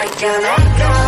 I can't let go